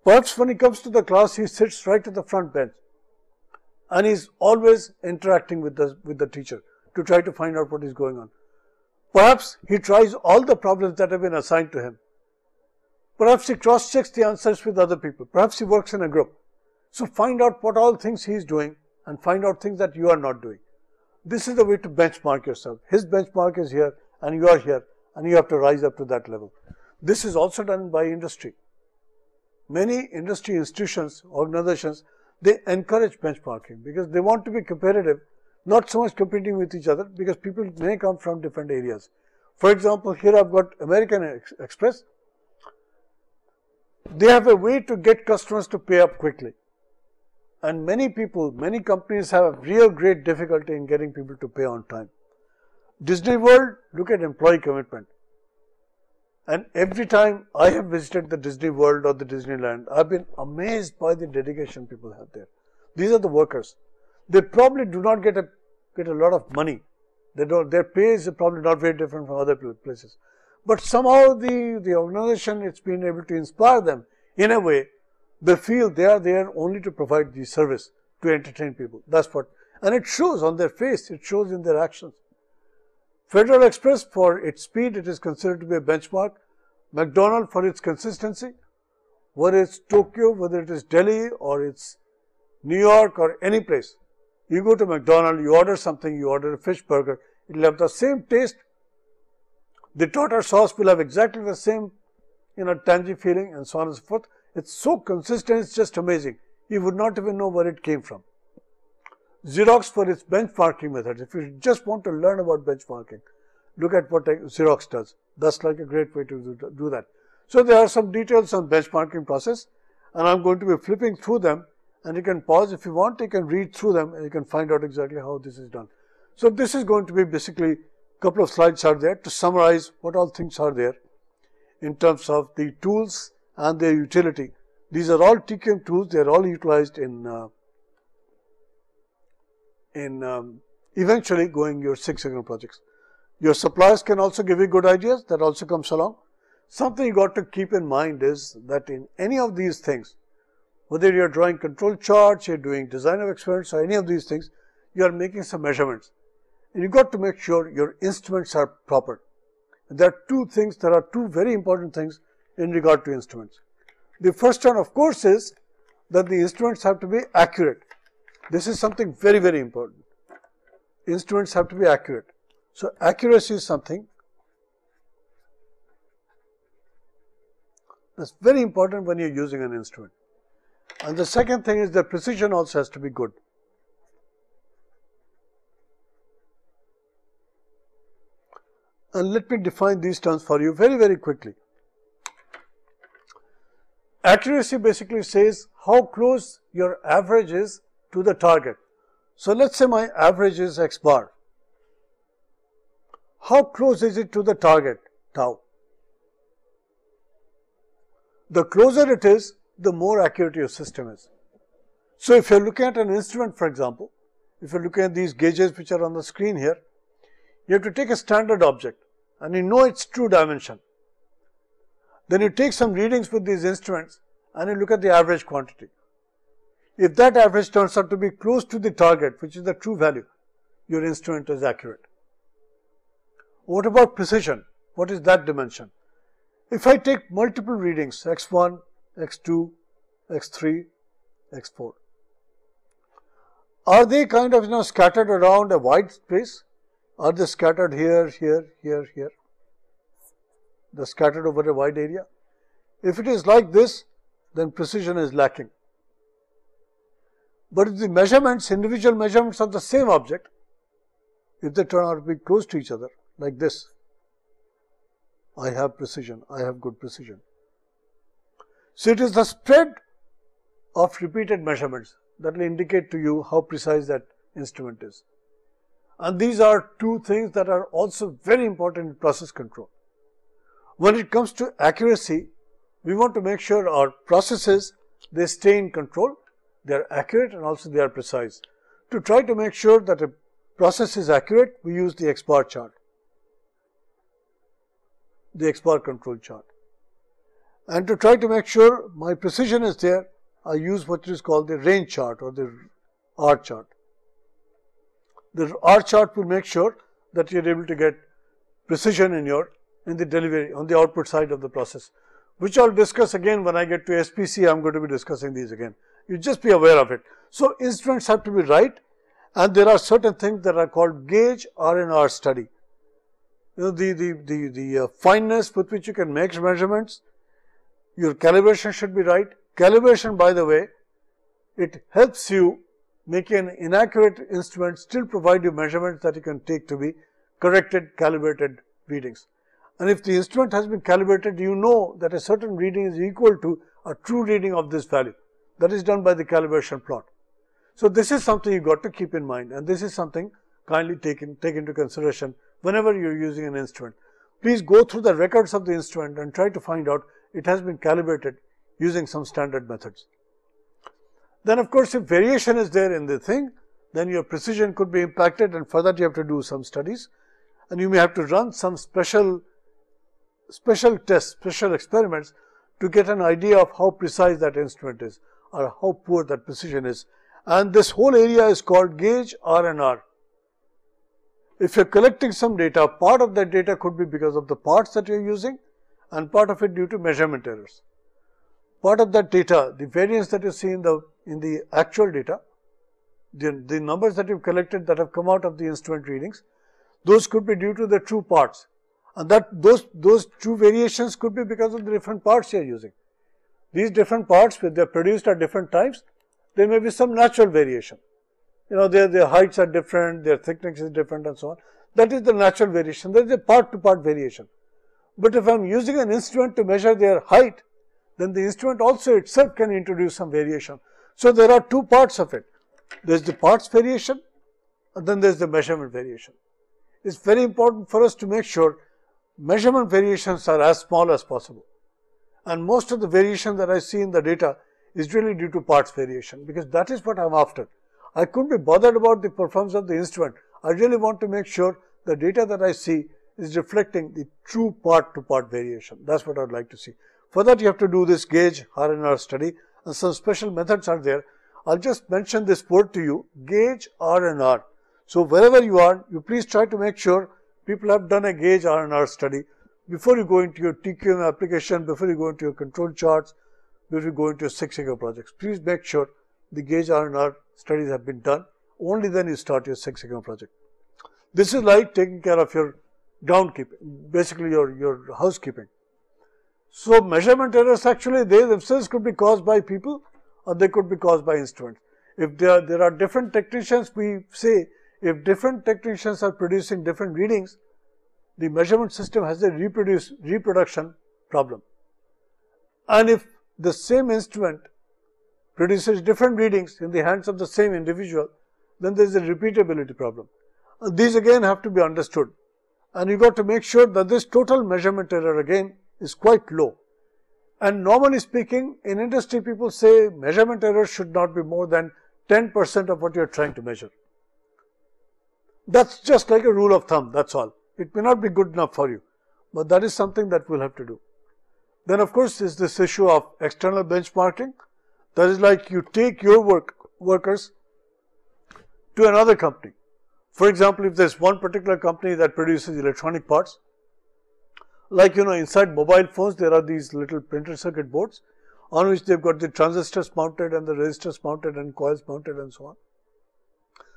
Perhaps when he comes to the class, he sits right at the front bench and he's always interacting with the, with the teacher to try to find out what is going on. Perhaps he tries all the problems that have been assigned to him. Perhaps he cross checks the answers with other people. Perhaps he works in a group. So find out what all things he is doing and find out things that you are not doing. This is the way to benchmark yourself. His benchmark is here and you are here and you have to rise up to that level. This is also done by industry. Many industry institutions, organizations, they encourage benchmarking because they want to be competitive, not so much competing with each other because people may come from different areas. For example, here I've got American Express. They have a way to get customers to pay up quickly and many people, many companies have real great difficulty in getting people to pay on time. Disney World, look at employee commitment. And every time I have visited the Disney World or the Disneyland, I've been amazed by the dedication people have there. These are the workers. They probably do not get a get a lot of money. They don't. Their pay is probably not very different from other places. But somehow the the organization it's been able to inspire them in a way they feel they are there only to provide the service to entertain people. That's what, and it shows on their face, it shows in their actions. Federal Express for its speed, it is considered to be a benchmark. McDonald for its consistency, whether it's Tokyo, whether it is Delhi or it's New York or any place. You go to McDonald, you order something, you order a fish burger, it will have the same taste. The tartar sauce will have exactly the same, you know, tangy feeling and so on and so forth. It's so consistent, it's just amazing. You would not even know where it came from. Xerox for its benchmarking methods. If you just want to learn about benchmarking, look at what Xerox does. That's like a great way to do that. So there are some details on benchmarking process and I'm going to be flipping through them and you can pause if you want, you can read through them and you can find out exactly how this is done. So this is going to be basically a couple of slides are there to summarize what all things are there in terms of the tools and their utility. These are all TQM tools, they are all utilized in, uh, in um, eventually going your Six Sigma projects. Your suppliers can also give you good ideas, that also comes along. Something you got to keep in mind is that in any of these things, whether you are drawing control charts, you are doing design of experiments or any of these things, you are making some measurements. And you got to make sure your instruments are proper. There are two things, there are two very important things in regard to instruments. The first one of course is that the instruments have to be accurate. This is something very, very important. Instruments have to be accurate. So, accuracy is something that's very important when you're using an instrument. And the second thing is the precision also has to be good. And let me define these terms for you very, very quickly. Accuracy basically says how close your average is to the target. So let's say my average is x bar. How close is it to the target tau? the closer it is, the more accurate your system is. So, if you are looking at an instrument for example, if you are looking at these gauges which are on the screen here, you have to take a standard object and you know its true dimension. Then you take some readings with these instruments and you look at the average quantity. If that average turns out to be close to the target, which is the true value, your instrument is accurate. What about precision? What is that dimension? If I take multiple readings x1, x2, x3, x4, are they kind of you know scattered around a wide space? Are they scattered here, here, here, here? They're scattered over a wide area. If it is like this, then precision is lacking. But if the measurements, individual measurements of the same object, if they turn out to be close to each other, like this, I have precision, I have good precision. So, it is the spread of repeated measurements that will indicate to you how precise that instrument is. And these are two things that are also very important in process control. When it comes to accuracy, we want to make sure our processes, they stay in control, they are accurate and also they are precise. To try to make sure that a process is accurate, we use the X bar chart, the X bar control chart. And to try to make sure my precision is there, I use what is called the range chart or the R chart. The R chart will make sure that you are able to get precision in your in the delivery on the output side of the process, which I'll discuss again when I get to SPC. I'm going to be discussing these again. You just be aware of it. So instruments have to be right, and there are certain things that are called gauge R and R study. You know the the the the uh, fineness with which you can make measurements. Your calibration should be right. Calibration, by the way, it helps you make an inaccurate instrument still provide you measurements that you can take to be corrected, calibrated readings. And if the instrument has been calibrated, you know that a certain reading is equal to a true reading of this value. That is done by the calibration plot. So this is something you got to keep in mind and this is something kindly take, in, take into consideration whenever you are using an instrument. Please go through the records of the instrument and try to find out it has been calibrated using some standard methods. Then of course, if variation is there in the thing, then your precision could be impacted and for that you have to do some studies and you may have to run some special special tests, special experiments to get an idea of how precise that instrument is or how poor that precision is. And this whole area is called gauge R and R. If you are collecting some data, part of that data could be because of the parts that you are using and part of it due to measurement errors. Part of that data, the variance that you see in the, in the actual data, the, the numbers that you have collected that have come out of the instrument readings, those could be due to the true parts and that those, those true variations could be because of the different parts you are using. These different parts, when they are produced at different times, there may be some natural variation. You know, their, their heights are different, their thickness is different and so on. That is the natural variation, that is a part to part variation. But if I am using an instrument to measure their height, then the instrument also itself can introduce some variation. So there are two parts of it. There is the parts variation and then there is the measurement variation. It's very important for us to make sure measurement variations are as small as possible. And most of the variation that I see in the data is really due to parts variation because that is what I am after. I couldn't be bothered about the performance of the instrument. I really want to make sure the data that I see is reflecting the true part to part variation. That's what I would like to see. For that you have to do this gauge R&R study and some special methods are there. I'll just mention this word to you, gauge R&R. So wherever you are, you please try to make sure people have done a gauge R&R study. Before you go into your TQM application, before you go into your control charts, before you go into your Six Sigma projects, please make sure the gauge R&R studies have been done. Only then you start your Six Sigma project. This is like taking care of your groundkeeping, basically your, your housekeeping. So measurement errors actually they themselves could be caused by people or they could be caused by instruments. If there, there are different technicians, we say if different technicians are producing different readings, the measurement system has a reproduce, reproduction problem. And if the same instrument produces different readings in the hands of the same individual, then there is a repeatability problem. And these again have to be understood. And you got to make sure that this total measurement error again is quite low. And normally speaking, in industry people say measurement error should not be more than 10% of what you are trying to measure. That's just like a rule of thumb, that's all. It may not be good enough for you, but that is something that we'll have to do. Then of course is this issue of external benchmarking. That is like you take your work workers to another company. For example, if there's one particular company that produces electronic parts, like you know inside mobile phones there are these little printed circuit boards on which they've got the transistors mounted and the resistors mounted and coils mounted and so on.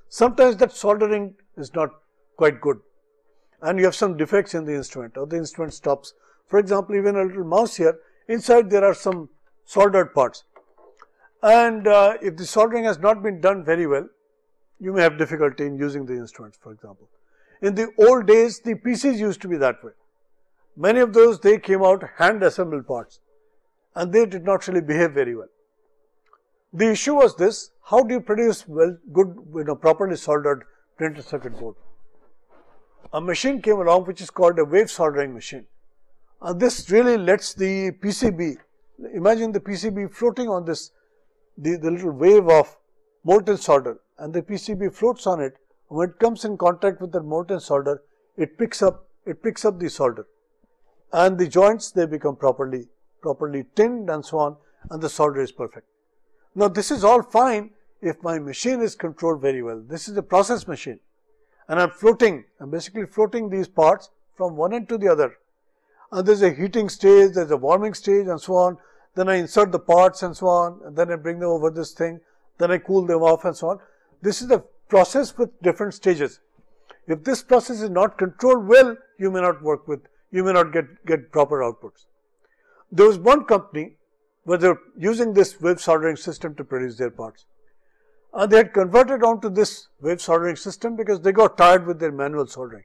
Sometimes that soldering is not quite good and you have some defects in the instrument or the instrument stops. For example, even a little mouse here, inside there are some soldered parts and uh, if the soldering has not been done very well, you may have difficulty in using the instruments for example. In the old days, the PCs used to be that way. Many of those, they came out hand assembled parts and they did not really behave very well. The issue was this, how do you produce well, good, you know, properly soldered printed circuit board? A machine came along which is called a wave soldering machine. And this really lets the PCB, imagine the PCB floating on this, the, the little wave of molten solder and the PCB floats on it. When it comes in contact with the molten solder, it picks up, it picks up the solder and the joints they become properly properly tinned and so on and the solder is perfect. Now this is all fine if my machine is controlled very well. This is a process machine and I'm floating, I'm basically floating these parts from one end to the other and there's a heating stage, there's a warming stage and so on. Then I insert the parts and so on and then I bring them over this thing, then I cool them off and so on. This is a process with different stages. If this process is not controlled well, you may not work with you may not get, get proper outputs. There was one company where they were using this wave soldering system to produce their parts. And they had converted onto this wave soldering system because they got tired with their manual soldering.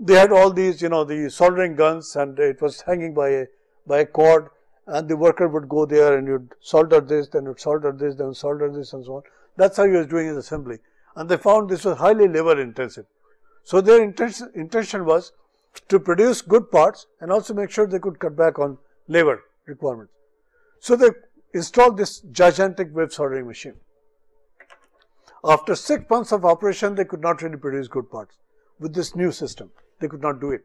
They had all these, you know, the soldering guns and it was hanging by a, by a cord and the worker would go there and you'd solder this, then you'd solder this, then solder this and so on. That's how he was doing his assembly. And they found this was highly labor intensive. So their intention, intention was to produce good parts and also make sure they could cut back on labor requirements. So they installed this gigantic wave soldering machine. After six months of operation, they could not really produce good parts with this new system. They could not do it.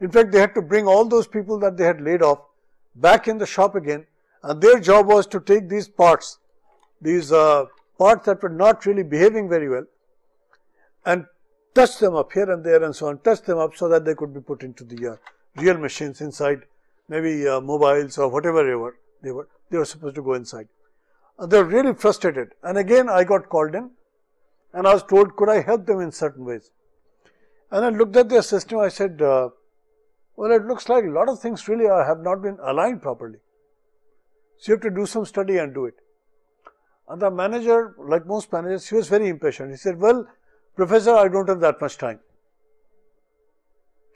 In fact, they had to bring all those people that they had laid off back in the shop again and their job was to take these parts, these uh, parts that were not really behaving very well and touch them up here and there and so on, touch them up so that they could be put into the uh, real machines inside, maybe uh, mobiles or whatever they were, they were, they were supposed to go inside. And they were really frustrated. And again, I got called in and I was told, could I help them in certain ways? And I looked at their system, I said, uh, well, it looks like a lot of things really are, have not been aligned properly. So you have to do some study and do it. And the manager, like most managers, he was very impatient. He said, well, Professor, I don't have that much time.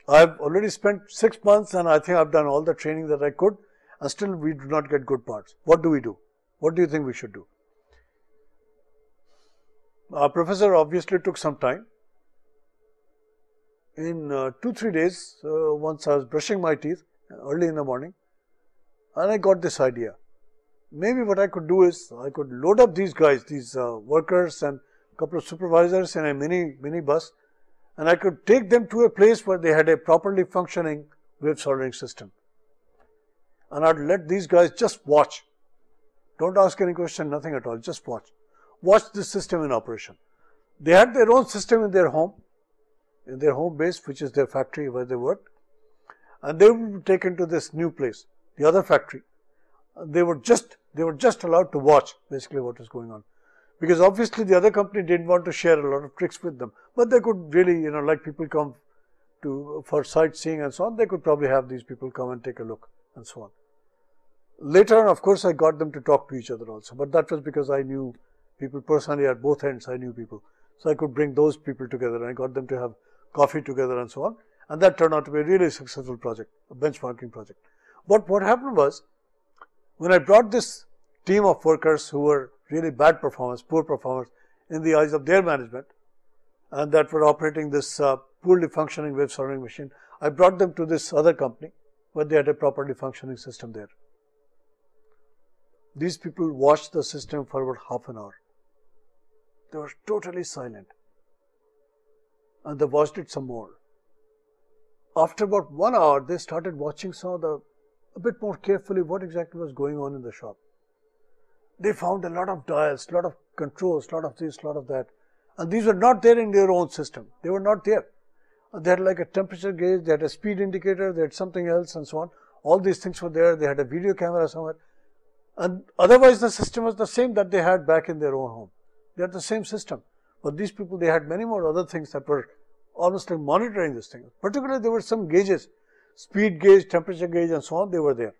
I've already spent six months and I think I've done all the training that I could and still we do not get good parts. What do we do? What do you think we should do? Our professor obviously took some time. In uh, two, three days, uh, once I was brushing my teeth early in the morning and I got this idea. Maybe what I could do is I could load up these guys, these uh, workers and a couple of supervisors in a mini, mini bus and I could take them to a place where they had a properly functioning wave soldering system. And I'd let these guys just watch. Don't ask any question, nothing at all, just watch. Watch this system in operation. They had their own system in their home, in their home base, which is their factory where they worked. And they be taken to this new place, the other factory. They were just, they were just allowed to watch basically what was going on because obviously the other company didn't want to share a lot of tricks with them, but they could really, you know, like people come to for sightseeing and so on, they could probably have these people come and take a look and so on. Later on, of course, I got them to talk to each other also, but that was because I knew people personally at both ends, I knew people. So I could bring those people together and I got them to have coffee together and so on. And that turned out to be a really successful project, a benchmarking project. But what happened was, when I brought this team of workers who were really bad performers, poor performers in the eyes of their management and that were operating this uh, poorly functioning wave soldering machine. I brought them to this other company where they had a properly functioning system there. these people watched the system for about half an hour. They were totally silent. And they watched it some more. After about one hour, they started watching some of the, a bit more carefully what exactly was going on in the shop. They found a lot of dials, a lot of controls, a lot of this, a lot of that. And these were not there in their own system. They were not there. They had like a temperature gauge, they had a speed indicator, they had something else and so on. All these things were there. They had a video camera somewhere. And otherwise the system was the same that they had back in their own home. They had the same system. But these people, they had many more other things that were almost like monitoring this thing. Particularly there were some gauges, speed gauge, temperature gauge and so on, they were there.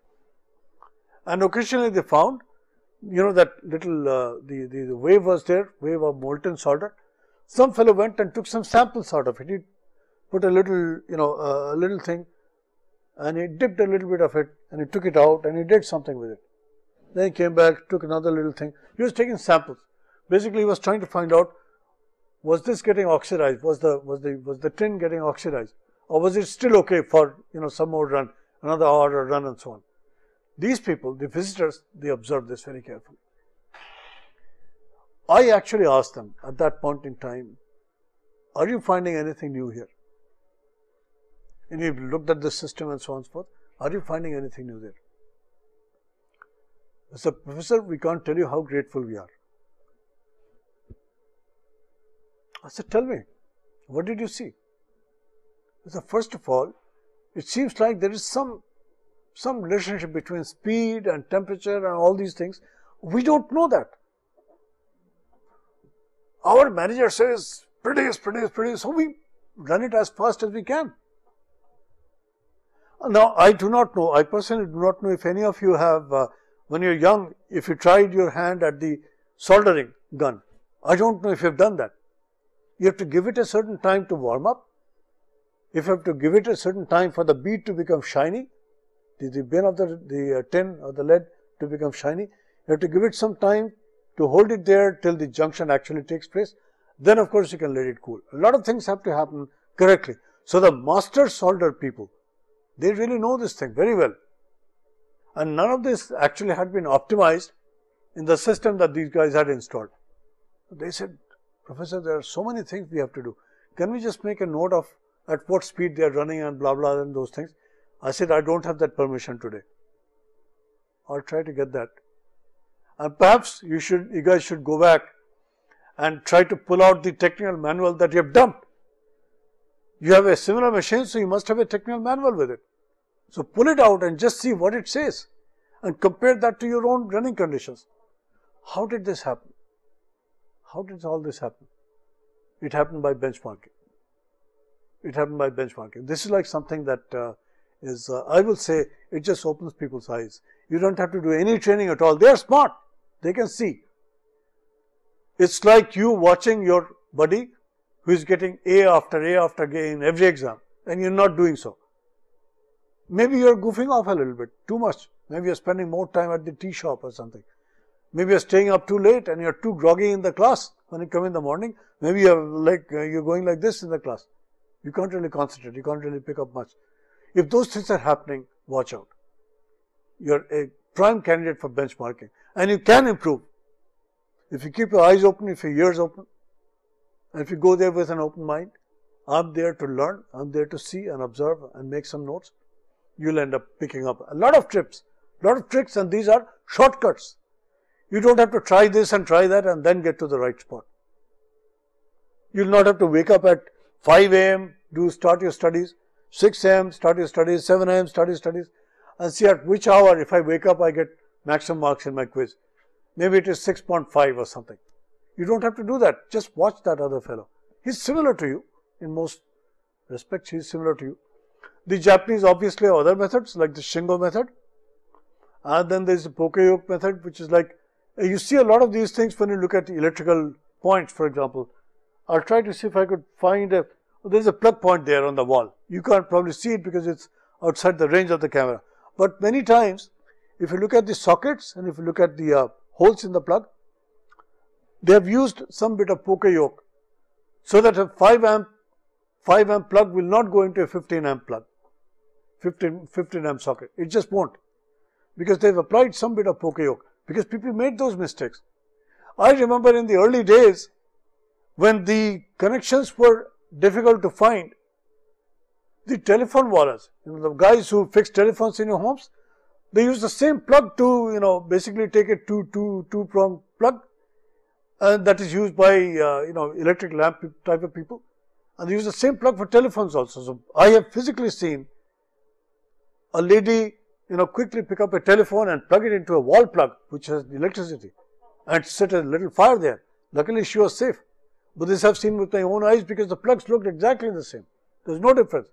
And occasionally they found, you know, that little, uh, the, the, the, wave was there, wave of molten solder. Some fellow went and took some samples out of it. He put a little, you know, uh, a little thing and he dipped a little bit of it and he took it out and he did something with it. Then he came back, took another little thing. He was taking samples. Basically, was trying to find out was this getting oxidized? Was the was the was the tin getting oxidized, or was it still okay for you know some more run, another hour run and so on? These people, the visitors, they observed this very carefully. I actually asked them at that point in time, "Are you finding anything new here?" And you've looked at the system and so on and so forth. Are you finding anything new there? I said, Professor, we can't tell you how grateful we are. I said, Tell me, what did you see? I said, First of all, it seems like there is some some relationship between speed and temperature and all these things. We don't know that. Our manager says, produce, produce, produce, so we run it as fast as we can. Now, I do not know, I personally do not know if any of you have, uh, when you're young, if you tried your hand at the soldering gun. I don't know if you've done that. You have to give it a certain time to warm up. If you have to give it a certain time for the bead to become shiny, the, the bin of the, the uh, tin or the lead to become shiny, you have to give it some time to hold it there till the junction actually takes place. Then of course you can let it cool. A lot of things have to happen correctly. So the master solder people, they really know this thing very well. And none of this actually had been optimized in the system that these guys had installed. They said, Professor, there are so many things we have to do. Can we just make a note of at what speed they are running and blah blah and those things? I said, I don't have that permission today. I'll try to get that. And perhaps you should, you guys should go back and try to pull out the technical manual that you have dumped. You have a similar machine, so you must have a technical manual with it. So pull it out and just see what it says and compare that to your own running conditions. How did this happen? How did all this happen? It happened by benchmarking. It happened by benchmarking. This is like something that uh, is, uh, I will say, it just opens people's eyes. You don't have to do any training at all. They are smart. They can see. It's like you watching your buddy who is getting A after A after A in every exam and you're not doing so. Maybe you're goofing off a little bit, too much. Maybe you're spending more time at the tea shop or something. Maybe you're staying up too late and you're too groggy in the class when you come in the morning. Maybe you're like, uh, you're going like this in the class. You can't really concentrate. You can't really pick up much. If those things are happening, watch out. You're a prime candidate for benchmarking and you can improve. If you keep your eyes open, if your ears open, and if you go there with an open mind, I'm there to learn, I'm there to see and observe and make some notes, you'll end up picking up a lot of tips, a lot of tricks, and these are shortcuts. You don't have to try this and try that and then get to the right spot. You'll not have to wake up at 5 a.m., do start your studies, 6 a.m., start your studies, 7 a.m., start your studies, and see at which hour, if I wake up, I get maximum marks in my quiz. Maybe it is 6.5 or something. You don't have to do that. Just watch that other fellow. He's similar to you in most respects. He's similar to you. The Japanese obviously have other methods like the Shingo method. And then there's the Poka-yoke method, which is like you see a lot of these things when you look at electrical points, for example. I'll try to see if I could find a, there's a plug point there on the wall. You can't probably see it because it's outside the range of the camera. But many times, if you look at the sockets and if you look at the uh, holes in the plug, they have used some bit of Poka-yoke so that a 5 amp 5 amp plug will not go into a 15 amp plug 15, 15 amp socket it just won't because they've applied some bit of Poka-yoke because people made those mistakes. I remember in the early days when the connections were difficult to find, the telephone wallahs, you know, the guys who fix telephones in your homes, they use the same plug to, you know, basically take a two, two, two prong plug and that is used by, uh, you know, electric lamp type of people. And they use the same plug for telephones also. So, I have physically seen a lady, you know, quickly pick up a telephone and plug it into a wall plug, which has electricity and set a little fire there. Luckily, she was safe. But this I've seen with my own eyes because the plugs looked exactly the same. There's no difference.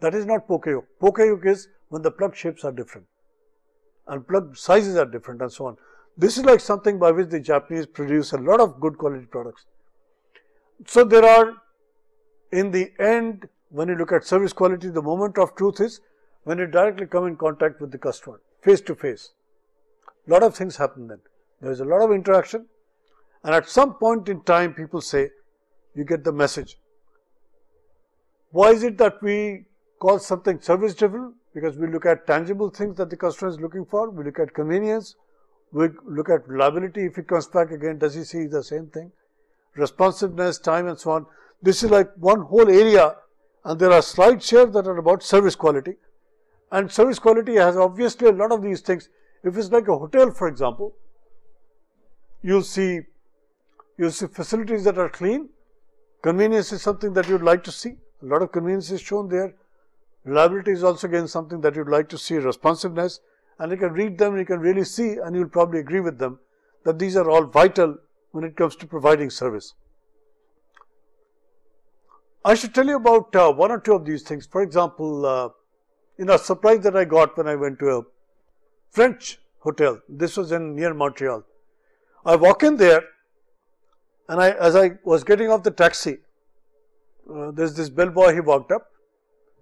That is not poka yoke. Poka is when the plug shapes are different and plug sizes are different and so on. This is like something by which the Japanese produce a lot of good quality products. So, there are in the end when you look at service quality the moment of truth is when you directly come in contact with the customer face to face. Lot of things happen then. There is a lot of interaction and at some point in time people say you get the message. Why is it that we call something service driven? Because we look at tangible things that the customer is looking for, we look at convenience, we look at reliability. If he comes back again, does he see the same thing? Responsiveness, time and so on. This is like one whole area and there are slides here that are about service quality. And service quality has obviously a lot of these things. If it's like a hotel, for example, you'll see you'll see facilities that are clean. Convenience is something that you'd like to see. A lot of convenience is shown there. Reliability is also again something that you'd like to see. Responsiveness, and you can read them, you can really see, and you'll probably agree with them that these are all vital when it comes to providing service. I should tell you about uh, one or two of these things. For example, uh, know, a surprise that I got when I went to a French hotel. This was in near Montreal. I walk in there and I, as I was getting off the taxi, uh, there's this bellboy, he walked up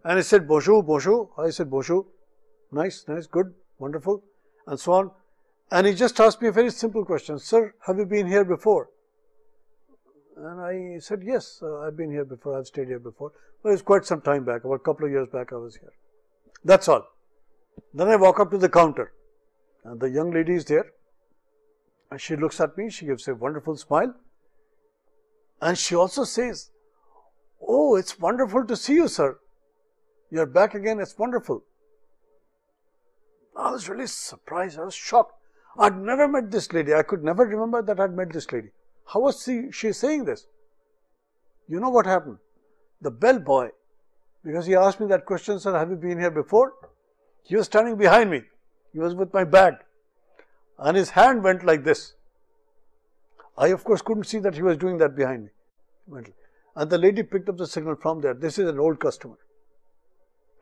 and he said, bonjour, bonjour. I said, bonjour. Nice, nice, good, wonderful, and so on. And he just asked me a very simple question, sir, have you been here before? And I said, yes, uh, I've been here before, I've stayed here before. But was quite some time back, about a couple of years back I was here. That's all. Then I walk up to the counter and the young lady is there and she looks at me, she gives a wonderful smile and she also says, Oh, it's wonderful to see you, sir. You're back again, it's wonderful. I was really surprised, I was shocked. I'd never met this lady, I could never remember that I'd met this lady. How was she, she saying this? You know what happened? The bellboy, because he asked me that question, sir, have you been here before? He was standing behind me. He was with my bag and his hand went like this. I of course couldn't see that he was doing that behind me. And the lady picked up the signal from there. This is an old customer.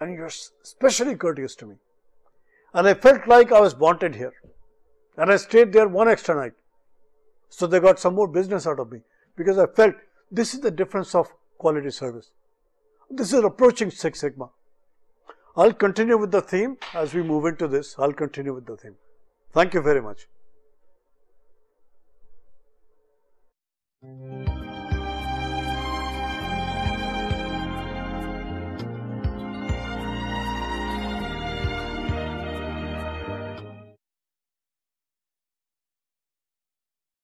And you're especially courteous to me. And I felt like I was wanted here. And I stayed there one extra night. So they got some more business out of me because I felt this is the difference of quality service. This is approaching Six Sigma. I'll continue with the theme as we move into this. I'll continue with the theme. Thank you very much.